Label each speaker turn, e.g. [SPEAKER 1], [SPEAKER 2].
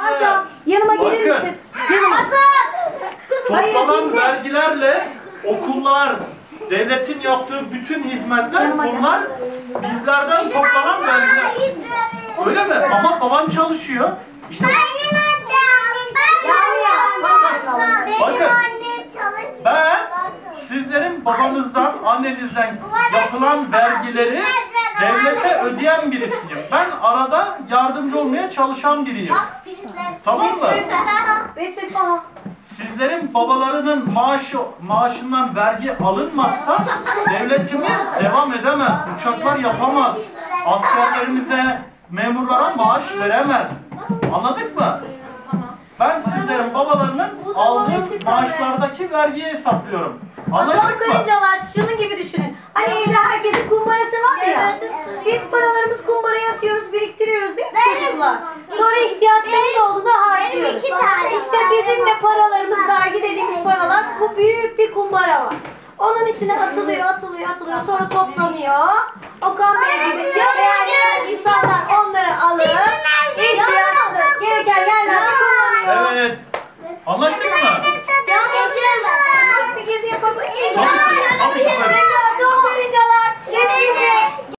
[SPEAKER 1] Arda yanıma gelir
[SPEAKER 2] Bakın.
[SPEAKER 1] misin? Yanıma. Hayır,
[SPEAKER 2] Toplanan
[SPEAKER 1] dinle.
[SPEAKER 2] vergilerle okullar, devletin yaptığı bütün hizmetler
[SPEAKER 1] Yanıma gel.
[SPEAKER 2] bunlar bizlerden toplanan vergiler. Öyle mi? Ama babam çalışıyor. İşte Bakın. ben sizlerin babanızdan, annenizden yapılan vergileri devlete ödeyen birisiyim. Ben arada yardımcı olmaya çalışan biriyim. Tamam mı?
[SPEAKER 1] Betül bana.
[SPEAKER 2] Sizlerin babalarının maaşı maaşından vergi alınmazsa devletimiz devam edemez. Uçaklar yapamaz. Askerlerimize, memurlara maaş veremez. Anladık mı? Ben sizlerin babalarının aldığı maaşlardaki vergiyi hesaplıyorum.
[SPEAKER 1] Atom
[SPEAKER 2] Anlaştık mı?
[SPEAKER 1] karıncalar şunun gibi düşünün. Hani evde herkesin kumbarası var ya. Biz paralarımız kumbaraya atıyoruz, biriktiriyoruz değil mi çocuklar? Sonra ihtiyaçlarımız olduğunda harcıyoruz.
[SPEAKER 3] iki tane
[SPEAKER 1] İşte bizim de paralarımız, vergi dediğimiz paralar bu büyük bir kumbara var. Onun içine atılıyor, atılıyor, atılıyor. Sonra toplanıyor. Okan Bey gibi değerli insanlar onları alır. ihtiyaçları gereken yerlerde kullanıyor.
[SPEAKER 2] Evet. Anlaştık